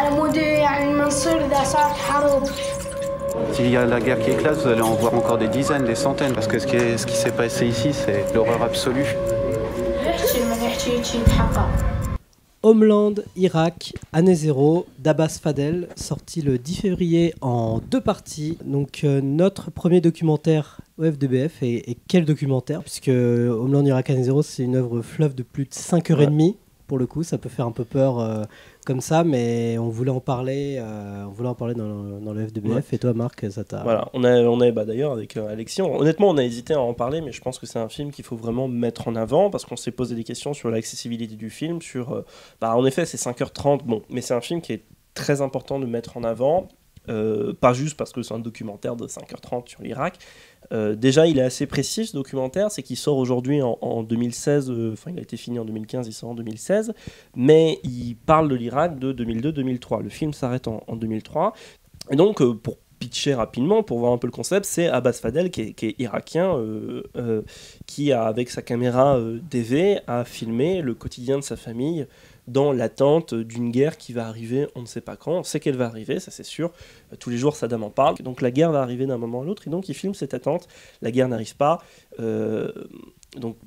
على مود يعني منصير اذا صارت حرب S'il y a la guerre qui éclate, vous allez en voir encore des dizaines, des centaines, parce que ce qui, est- ce qui s'est passé ici, c'est l'horreur absolue. يحكي من يحكي هيك يتحقق Homeland, Irak, année zéro, d'Abbas Fadel, sorti le 10 février en deux parties. Donc euh, notre premier documentaire au FDBF, et, et quel documentaire Puisque Homeland, Irak, année zéro, c'est une œuvre fleuve de plus de 5h30. Pour le coup, ça peut faire un peu peur euh, comme ça, mais on voulait en parler, euh, on voulait en parler dans le, dans le FDBF. Et toi, Marc, ça t'a... Voilà, on a, on a bah, d'ailleurs avec euh, Alexis, on- honnêtement, on a hésité à en parler, mais je pense que c'est un film qu'il faut vraiment mettre en avant parce qu'on s'est posé des questions sur l'accessibilité du film. Sur, bah, en effet, c'est 5h30, bon, mais c'est un film qui est très important de mettre en avant. euh, pas juste parce que c'est un documentaire de 5h30 sur l'Irak. Euh, déjà, il est assez précis ce documentaire, c'est qu'il sort aujourd'hui en, en 2016, euh, enfin il a été fini en 2015, il sort en 2016, mais il parle de l'Irak de 2002-2003. Le film s'arrête en, en 2003. Et donc, euh, pour pitcher rapidement, pour voir un peu le concept, c'est Abbas Fadel, qui est, irakien, qui, a, avec sa caméra DV, a filmé le quotidien de sa famille dans l'attente d'une guerre qui va arriver, on ne sait pas quand, on sait qu'elle va arriver, ça c'est sûr, Euh, tous les jours Saddam en parle, donc la guerre va arriver d'un moment à l'autre, et donc il filme cette attente, la guerre n'arrive pas, euh, donc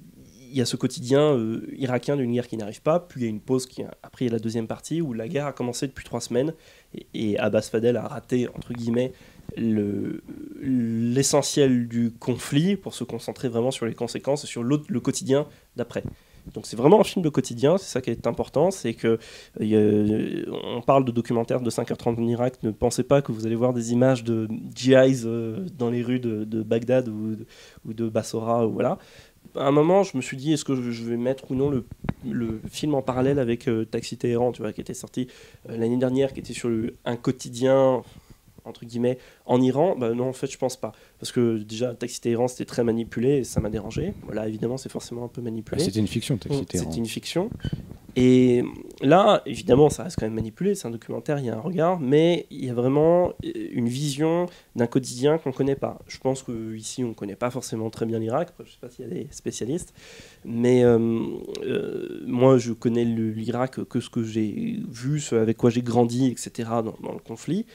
il y a ce quotidien euh, irakien d'une guerre qui n'arrive pas, puis il y a une pause, qui, après il y a la deuxième partie, où la guerre a commencé depuis trois semaines, et, Abbas Fadel a raté, entre guillemets, le- l'essentiel du conflit pour se concentrer vraiment sur les conséquences et sur le quotidien d'après. Donc c'est vraiment un film de quotidien, c'est ça qui est important, c'est que on parle de documentaire de 5h30 en Irak, ne pensez pas que vous allez voir des images de GIs euh, dans les rues de, Bagdad ou de, Bassora, ou voilà. À un moment, je me suis dit, est-ce que je- vais mettre ou non le, film en parallèle avec euh, Taxi Téhéran, tu vois, qui était sorti euh, l'année dernière, qui était sur un quotidien entre guillemets en Iran bah non en fait je pense pas. Parce que déjà Taxi Téhéran c'était très manipulé et ça m'a dérangé. Voilà évidemment c'est forcément un peu manipulé. Bah, C'était une fiction, Taxi Mm, Téhéran. c'était une fiction. Et là évidemment ça reste quand même manipulé c'est un documentaire il y a un regard mais il y a vraiment euh, une vision d'un quotidien qu'on connaît pas. Je pense que ici on connaît pas forcément très bien l'Irak. Je sais pas s'il y a des spécialistes. Mais euh, euh, moi je connais l'Irak que ce que j'ai vu ce avec quoi j'ai grandi etc dans- dans le conflit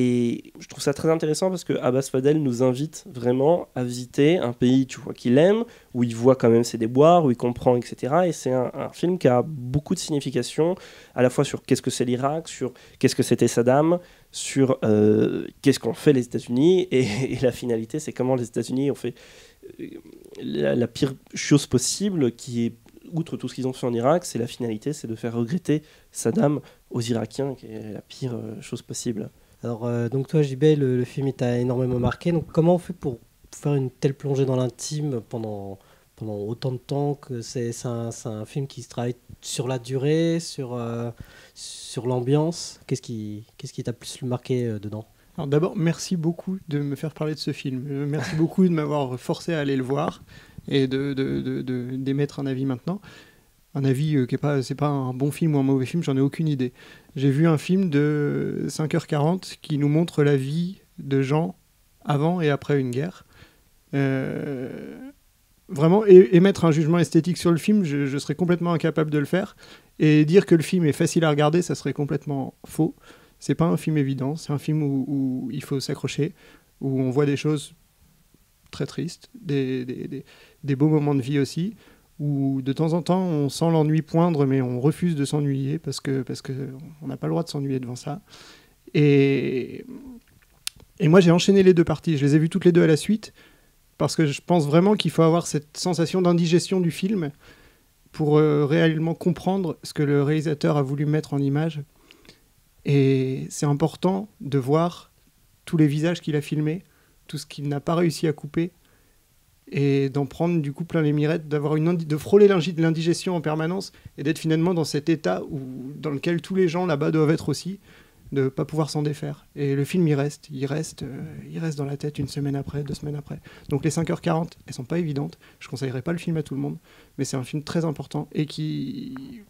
et je trouve ça très intéressant parce que Abbas Fadel nous invite vraiment à visiter un pays qu'il aime, où il voit quand même ses déboires, où il comprend, etc. Et c'est un, film qui a beaucoup de signification, à la fois sur qu'est-ce que c'est l'Irak, sur qu'est-ce que c'était Saddam, sur euh, qu'est-ce qu'ont fait les États-Unis, et, la finalité, c'est comment les États-Unis ont fait euh, la, pire chose possible, qui outre tout ce qu'ils ont fait en Irak, c'est la finalité, c'est de faire regretter Saddam aux Irakiens, qui est la pire euh, chose possible. Alors, euh, donc toi, JB, le, film il t'a énormément marqué. Donc, comment on fait pour faire une telle plongée dans l'intime pendant, pendant autant de temps que c'est un, un film qui se travaille sur la durée, sur, euh, sur l'ambiance? Qu'est-ce qui qu'est-ce qui t'a plus marqué euh, dedans? D'abord, merci beaucoup de me faire parler de ce film. Merci beaucoup de m'avoir forcé à aller le voir et de, de- de- de- d'émettre un avis maintenant. Un avis euh, qui est pas, c'est pas un bon film ou un mauvais film, j'en ai aucune idée. J'ai vu un film de 5h40 qui nous montre la vie de gens avant et après une guerre. Euh, vraiment, émettre un jugement esthétique sur le film, je, serais complètement incapable de le faire. Et dire que le film est facile à regarder, ça serait complètement faux. C'est pas un film évident, c'est un film où, il faut s'accrocher, où on voit des choses très tristes, des beaux moments de vie aussi, où de temps en temps on sent l'ennui poindre, mais on refuse de s'ennuyer parce que parce que on n'a pas le droit de s'ennuyer devant ça. Et, et moi j'ai enchaîné les deux parties, je les ai vues toutes les deux à la suite, parce que je pense vraiment qu'il faut avoir cette sensation d'indigestion du film pour euh, réellement comprendre ce que le réalisateur a voulu mettre en image. Et c'est important de voir tous les visages qu'il a filmés, tout ce qu'il n'a pas réussi à couper, et d'en prendre du coup plein les mirettes, d'avoir une de frôler l'indigestion en permanence et d'être finalement dans cet état où, dans lequel tous les gens là-bas doivent être aussi, de ne pas pouvoir s'en défaire. Et le film, il reste, il reste, euh, il reste dans la tête une semaine après, deux semaines après. Donc les 5h40, elles sont pas évidentes. Je conseillerais pas le film à tout le monde, mais c'est un film très important et qui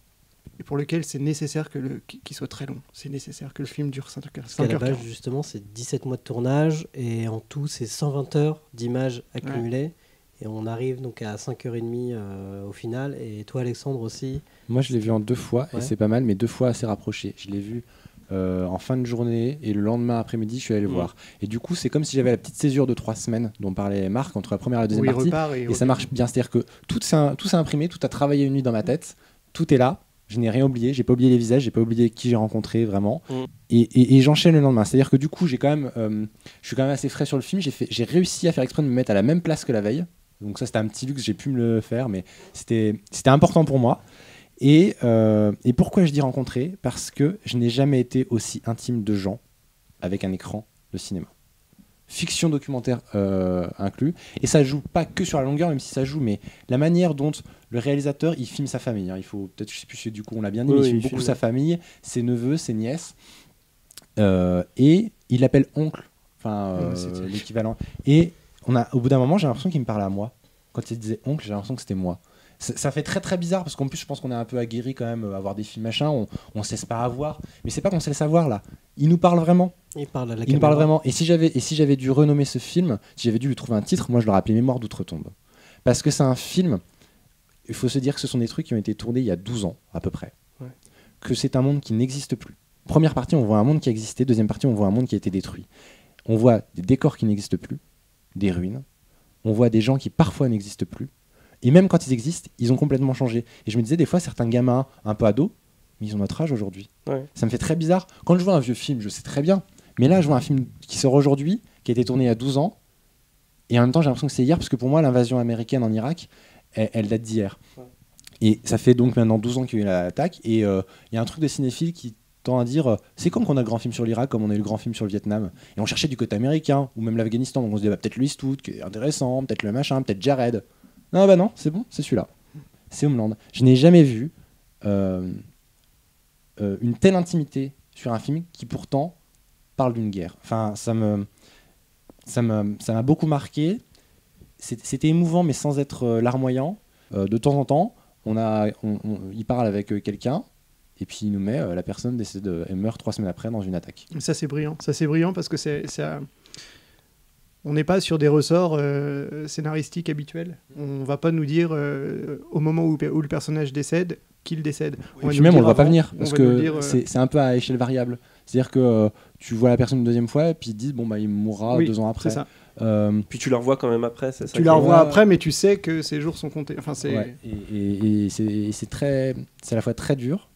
et pour lequel c'est nécessaire que le qu'il soit très long. C'est nécessaire que le film dure 5h40. Parce qu'à la base, justement, c'est 17 mois de tournage et en tout, c'est 120 heures d'images accumulées. Et on arrive donc à 5h30 euh, au final. Et toi, Alexandre aussi Moi, je l'ai vu en deux fois Ouais. et c'est pas mal, mais deux fois assez rapproché. Je l'ai vu euh, en fin de journée et le lendemain après-midi, je suis allé le Mhm. voir. Et du coup, c'est comme si j'avais la petite césure de trois semaines dont parlait Marc entre la première et la deuxième partie. repart et, Et ça marche bien, c'est-à-dire que tout s'est tout s'est imprimé, tout a travaillé une nuit dans ma tête, tout est là, je n'ai rien oublié, j'ai pas oublié les visages, j'ai pas oublié qui j'ai rencontré vraiment, Mm. et, et- et j'enchaîne le lendemain. C'est-à-dire que du coup, j'ai quand même, euh, je suis quand même assez frais sur le film, j'ai réussi à faire exprès de me mettre à la même place que la veille, donc ça c'était un petit luxe, j'ai pu me le faire, mais c'était important pour moi. Et, euh, et pourquoi je dis rencontrer? Parce que je n'ai jamais été aussi intime de gens avec un écran de cinéma. Fiction documentaire euh, inclus. Et ça joue pas que sur la longueur, même si ça joue, mais la manière dont le réalisateur il filme sa famille. hein. Il faut peut-être, je sais plus si du coup on l'a bien dit, Oui, mais il filme il beaucoup filme. sa famille, ses neveux, ses nièces, Euh, et il l'appelle oncle, enfin l'équivalent. Et on a, au bout d'un moment, j'ai l'impression qu'il me parlait à moi. Quand il disait oncle, j'ai l'impression que c'était moi. Ça, fait très très bizarre parce qu'en plus je pense qu'on est un peu aguerri quand même à avoir des films machin, on, on laisse pas avoir, mais c'est pas qu'on se laisse avoir là. Il nous parle vraiment. Il parle à la Il nous parle vraiment. Et si j'avais et si j'avais dû renommer ce film, si j'avais dû lui trouver un titre, moi je l'aurais appelé Mémoire d'outre-tombe. Parce que c'est un film. Il faut se dire que ce sont des trucs qui ont été tournés il y a 12 ans à peu près. Ouais. Que c'est un monde qui n'existe plus. Première partie, on voit un monde qui existait. Deuxième partie, on voit un monde qui a été détruit. On voit des décors qui n'existent plus, des ruines. On voit des gens qui parfois n'existent plus. Et même quand ils existent, ils ont complètement changé. Et je me disais des fois, certains gamins un peu ados, mais ils ont notre âge aujourd'hui. Ouais. Ça me fait très bizarre. Quand je vois un vieux film, je sais très bien. Mais là, je vois un film qui sort aujourd'hui, qui a été tourné il y a 12 ans. Et en même temps, j'ai l'impression que c'est hier, parce que pour moi, l'invasion américaine en Irak, elle, elle date d'hier. Ouais. Et ça fait donc maintenant 12 ans qu'il y a eu l'attaque. Et euh, il y a un truc de cinéphile qui à dire euh, c'est comme qu'on a le grand film sur l'Irak, comme on a eu le grand film sur le Vietnam. Et on cherchait du côté américain, ou même l'Afghanistan. Donc on se dit bah, peut-être le Eastwood, qui est intéressant, peut-être le machin, peut-être Jared. Non, bah non, c'est bon, c'est celui-là. C'est Homeland. Je n'ai jamais vu euh, euh, une telle intimité sur un film qui pourtant parle d'une guerre. Enfin, ça me, ça me, ça m'a beaucoup marqué. C'était émouvant, mais sans être larmoyant. De temps en temps, on a, on- on- il parle avec quelqu'un, et puis il nous met euh, la personne décède, euh, elle meurt trois semaines après dans une attaque. Ça c'est brillant. Ça c'est brillant parce que c'est ça. On n'est pas sur des ressorts euh, scénaristiques habituels. On va pas nous dire euh, au moment où, où le personnage décède qu'il décède. Et va puis même, on le voit pas venir, on parce que euh, c'est un peu à échelle variable. C'est-à-dire que euh, tu vois la personne une deuxième fois, et puis ils disent bon bah il mourra Oui, deux ans après. ça. Euh, Puis tu la revois quand même après, c'est ça Tu la revois après, mais tu sais que ces jours sont comptés. Enfin, c'est. Ouais, et, et- et c'est- et c'est très, c'est à la fois très dur,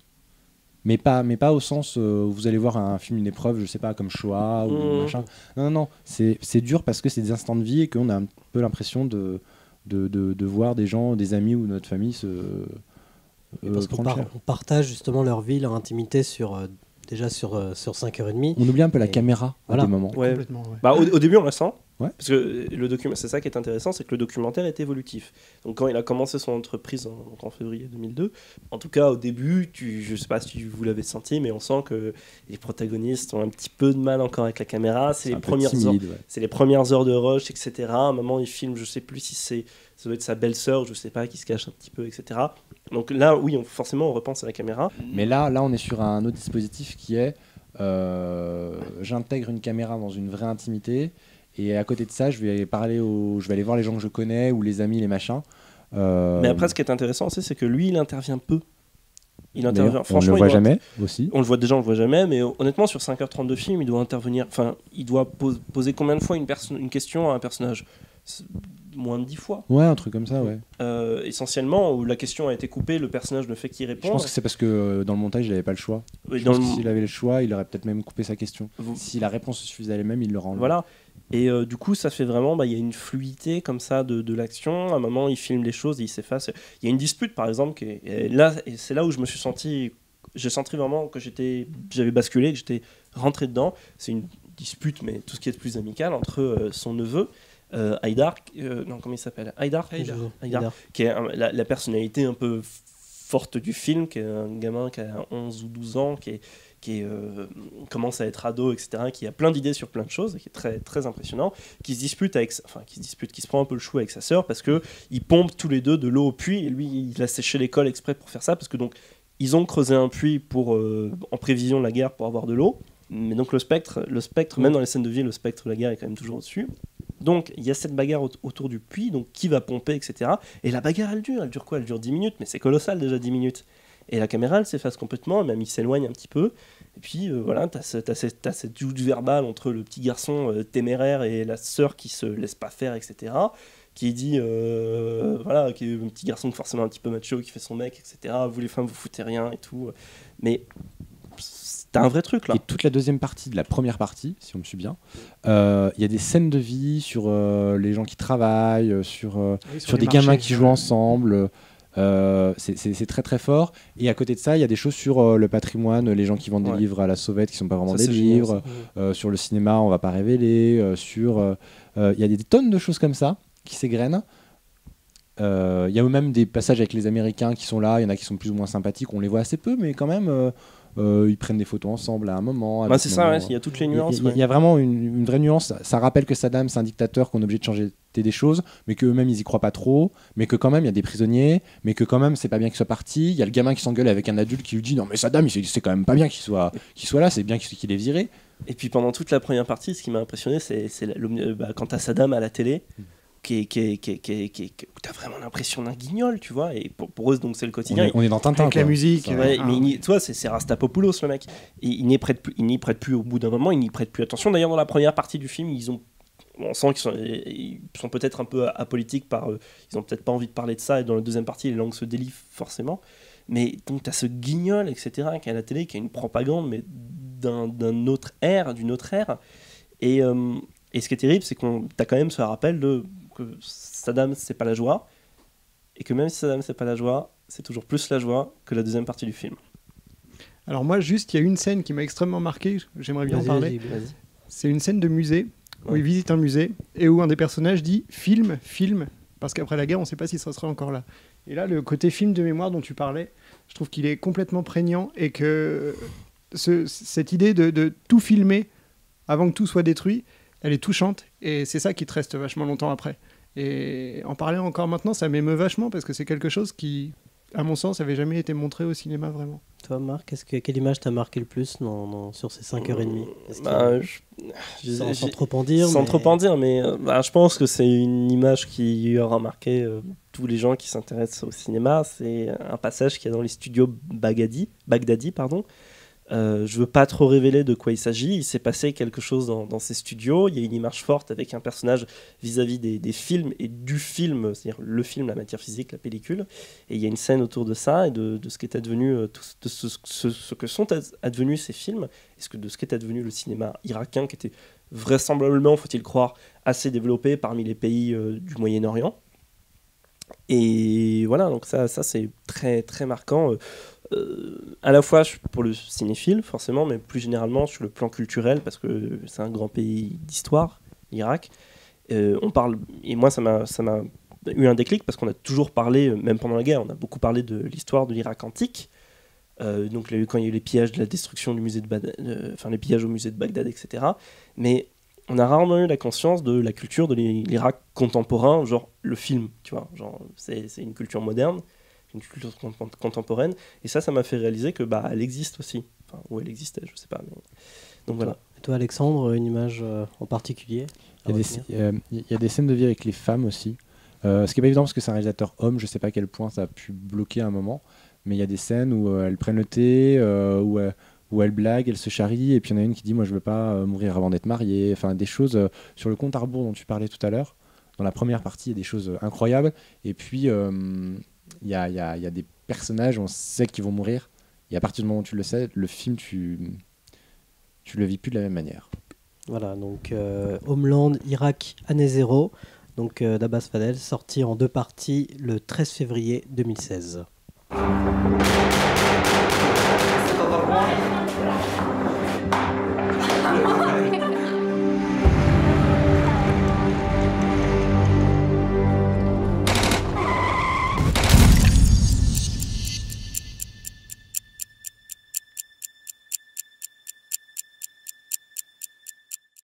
mais pas, mais pas au sens euh, où vous allez voir un film, une épreuve, je sais pas, comme Shoah ou Mhm. machin. Non, non, non, c'est c'est dur parce que c'est des instants de vie et qu'on a un peu l'impression de, de, de, de voir des gens, des amis ou notre famille se euh, parce qu'on prendre par- partage justement leur vie, leur intimité sur euh, déjà sur, euh, sur 5h30. On oublie un peu la Et- caméra voilà. à des moments. Ouais. Complètement, ouais. Bah, au, au début, on la sent. Ouais. Parce que le document, c'est ça qui est intéressant, c'est que le documentaire est évolutif. Donc quand il a commencé son entreprise en, en février 2002, en tout cas au début, tu, je sais pas si vous l'avez senti, mais on sent que les protagonistes ont un petit peu de mal encore avec la caméra. C'est les premières heures, ouais. c'est les premières heures de rush, etc. À un moment, il filme, je sais plus si c'est, ça doit être sa belle-sœur, je sais pas, qui se cache un petit peu, etc. Donc là, oui, on- forcément, on repense à la caméra. Mais là, là, on est sur un autre dispositif qui est euh, j'intègre une caméra dans une vraie intimité et à côté de ça, je vais parler aux, je vais aller voir les gens que je connais ou les amis, les machins. Euh, Mais après, ce qui est intéressant c'est que lui, il intervient peu. Il intervient. on Franchement, le il voit doit- jamais aussi. On le voit déjà, on le voit jamais, mais honnêtement, sur 5h30 de film, il doit intervenir. Enfin, il doit pos- poser combien de fois une, perso- une question à un personnage? Moins de 10 fois. Ouais, un truc comme ça, ouais. Euh, essentiellement, où la question a été coupée, le personnage ne fait qu'y Je répondre. pense que c'est parce que euh, dans le montage, il n'avait pas le choix. Je pense le- s'il avait le choix, il aurait peut-être même coupé sa question. Vous- Si la réponse suffisait à elle-même, il l'aurait enlevé. Voilà. Et euh, du coup, ça fait vraiment, bah, il y a une fluidité comme ça de, de l'action. À un moment, il filme les choses, et il s'efface. Il y a une dispute, par exemple, qui est- et là, et c'est là où je me suis senti, j'ai senti vraiment que j'étais, j'avais basculé, que j'étais rentré dedans. C'est une dispute, mais tout ce qui est de plus amical entre euh, son neveu. Euh, Haïdar, euh, non, comment il s'appelle? Haïdar, qui est un- la, la personnalité un peu forte du film, qui est un gamin qui a 11 ou 12 ans, qui, est, qui est, euh, commence à être ado, etc., qui a plein d'idées sur plein de choses, qui est très, très impressionnant, qui se dispute avec, enfin, qui se dispute, qui se prend un peu le chou avec sa sœur, parce que ils pompent tous les deux de l'eau au puits, et lui, il a séché l'école exprès pour faire ça, parce que donc, ils ont creusé un puits pour, euh, en prévision de la guerre pour avoir de l'eau, mais donc le spectre, le spectre, même dans les scènes de vie, le spectre de la guerre est quand même toujours au-dessus. Donc il y a cette bagarre aut- autour du puits, donc qui va pomper, etc. Et la bagarre elle dure, elle dure quoi? Elle dure 10 minutes, mais c'est colossal déjà 10 minutes. Et la caméra, elle s'efface complètement, même il s'éloigne un petit peu. Et puis euh, voilà, t'as ce- t'as cette, t'as cette joute verbale entre le petit garçon euh, téméraire et la sœur qui se laisse pas faire, etc. Qui dit, euh, voilà, qui est un petit garçon forcément un petit peu macho, qui fait son mec, etc. Vous les femmes, vous foutez rien et tout. Mais t'as un vrai truc là. Et toute la deuxième partie de la première partie, si on me suit bien, euh, il y a des scènes de vie sur euh, les gens qui travaillent, sur, euh, Oui, sur les des gamins qui jouent ensemble. Euh, c'est- très très fort. Et à côté de ça, il y a des choses sur euh, le patrimoine, les gens qui vendent Ouais. des livres à la sauvette qui sont pas vraiment Ça, des génial, livres. Euh, sur le cinéma, on va pas révéler. sur, il y a des, tonnes de choses comme ça qui s'égrènent. Il y a même des passages avec les Américains qui sont là. Il y en a qui sont plus ou moins sympathiques. On les voit assez peu, mais quand même, euh, ils prennent des photos ensemble à un moment. Bah, c'est ça, ouais, il y a toutes les nuances. Il y, a- ouais. il y a vraiment une, une vraie nuance. Ça, rappelle que Saddam, c'est un dictateur qu'on est obligé de changer des choses, mais qu'eux-mêmes, ils y croient pas trop, mais que quand même, il y a des prisonniers, mais que quand même, c'est pas bien qu'il soit parti. Il y a le gamin qui s'engueule avec un adulte qui lui dit Non, mais Saddam, c'est quand même pas bien qu'il soit, qu'il soit là, c'est bien qu'il est viré. Et puis pendant toute la première partie, ce qui m'a impressionné, c'est bah, quand t'as Saddam à la télé, est, qui est- qui est- qui est- qui est- qui est- où t'as vraiment l'impression d'un guignol, tu vois. Et pour, pour eux, donc c'est le On quotidien. est, on est dans Tintin. Avec la quoi. musique, Ça- euh, Ouais, Ah. mais toi, c'est Rastapopoulos, le mec. Et il n'y prête plus, il n'y prête plus au bout d'un moment, il n'y prête plus attention. D'ailleurs, dans la première partie du film, ils ont, on sent qu'ils sont, ils sont peut-être un peu apolitiques par, euh, ils ont peut-être pas envie de parler de ça. Et dans la deuxième partie, les langues se délient forcément. Mais donc, t'as ce guignol, etc., qui est à la télé, qui a une propagande, mais d'un d'un autre ère, d'une autre ère. Et, euh, et ce qui est terrible, c'est qu'on t'as quand même ce rappel de que Saddam, c'est pas la joie. Et que même si Saddam, c'est pas la joie, c'est toujours plus la joie que la deuxième partie du film. Alors moi, juste, il y a une scène qui m'a extrêmement marqué, j'aimerais bien en parler. vas-y, vas-y. C'est une scène de musée, où Ouais. il visite un musée, et où un des personnages dit « film, film », parce qu'après la guerre, on ne sait pas si ça sera encore là. Et là, le côté film de mémoire dont tu parlais, je trouve qu'il est complètement prégnant, et que ce- cette idée de, de tout filmer avant que tout soit détruit, elle est touchante, et c'est ça qui te reste vachement longtemps après. Et en parler encore maintenant, ça m'émeut vachement, parce que c'est quelque chose qui, à mon sens, avait jamais été montré au cinéma vraiment. Toi, Marc, est-ce que, quelle image t'a marqué le plus dans, dans- sur ces 5h30 Est-ce qu'il y a- Bah, je- je- sans, trop en dire. sans mais- trop en dire, mais euh, bah, je pense que c'est une image qui aura marqué euh, tous les gens qui s'intéressent au cinéma. C'est un passage qu'il y a dans les studios Baghdadi, Baghdadi pardon. Euh, je veux pas trop révéler de quoi il s'agit. Il s'est passé quelque chose dans, dans ces studios. Il y a une image forte avec un personnage vis-à-vis des, films et du film, c'est-à-dire le film, la matière physique, la pellicule. Et il y a une scène autour de ça et de, ce qu'est advenu, euh, de ce, que sont ad- advenus ces films, et de ce qu'est advenu le cinéma irakien, qui était vraisemblablement, faut-il croire, assez développé parmi les pays euh, du Moyen-Orient. Et voilà, donc ça, ça c'est très très marquant, euh, à la fois pour le cinéphile forcément, mais plus généralement sur le plan culturel, parce que c'est un grand pays d'histoire, l'Irak. Euh, on parle, et moi ça m'a eu un déclic parce qu'on a toujours parlé, euh, même pendant la guerre, on a beaucoup parlé de l'histoire de l'Irak antique. Euh, donc quand il y a eu les pillages de la destruction du musée de euh, enfin les pillages au musée de Bagdad, etc. Mais on a rarement eu la conscience de la culture de l'I- l'Irak contemporain, genre le film, tu vois, genre c'est une culture moderne, une culture con- contemporaine, et ça, ça m'a fait réaliser que bah elle existe aussi, enfin ou elle existait, je sais pas, mais donc voilà. Et toi, Alexandre, une image euh, en particulier à Il y, a des, retenir euh, il y a des scènes de vie avec les femmes aussi. Euh, ce qui n'est pas évident parce que c'est un réalisateur homme, je sais pas à quel point ça a pu bloquer à un moment, mais il y a des scènes où euh, elles prennent le thé, euh, où, euh, où elles blaguent, elles se charrient, et puis il y en a une qui dit Moi je veux pas euh, mourir avant d'être mariée. Enfin, des choses euh, sur le compte à rebours dont tu parlais tout à l'heure. Dans la première partie, il y a des choses incroyables, et puis euh, il y a, y, a, y a, des personnages, on sait qu'ils vont mourir. Et à partir du moment où tu le sais, le film, tu, tu le vis plus de la même manière. Voilà, donc euh, Homeland, Irak, année zéro. Donc euh, d'Abbas Fadel, sorti en deux parties le 13 février 2016.